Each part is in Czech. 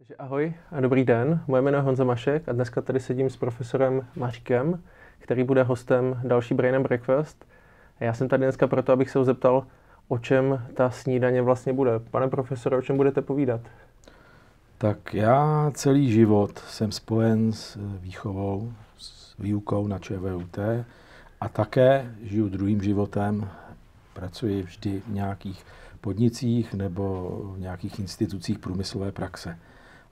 Takže ahoj a dobrý den, moje jméno je Honza Mašek a dneska tady sedím s profesorem Maříkem, který bude hostem další Brain and Breakfast. Já jsem tady dneska proto, abych se ho zeptal, o čem ta snídaně vlastně bude. Pane profesore, o čem budete povídat? Tak já celý život jsem spojen s výchovou, s výukou na ČVUT a také žiju druhým životem, pracuji vždy v nějakých podnicích nebo v nějakých institucích průmyslové praxe.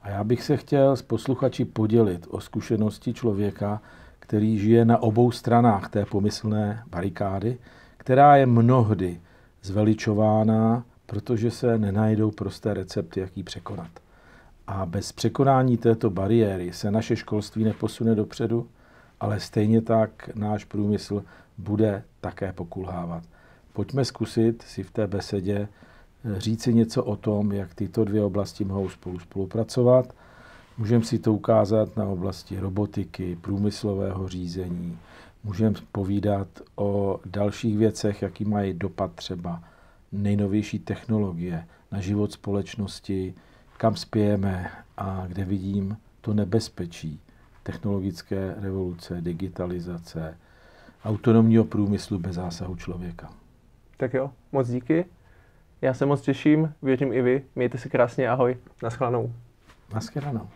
A já bych se chtěl s posluchači podělit o zkušenosti člověka, který žije na obou stranách té pomyslné barikády, která je mnohdy zveličována, protože se nenajdou prosté recepty, jak ji překonat. A bez překonání této bariéry se naše školství neposune dopředu, ale stejně tak náš průmysl bude také pokulhávat. Pojďme zkusit si v té besedě říci něco o tom, jak tyto dvě oblasti mohou spolu spolupracovat. Můžeme si to ukázat na oblasti robotiky, průmyslového řízení. Můžeme povídat o dalších věcech, jaký mají dopad třeba nejnovější technologie na život společnosti, kam spějeme a kde vidím to nebezpečí technologické revoluce, digitalizace, autonomního průmyslu bez zásahu člověka. Tak jo, moc díky. Já se moc těším, věřím i vy. Mějte se krásně, ahoj. Naschledanou. Naschledanou.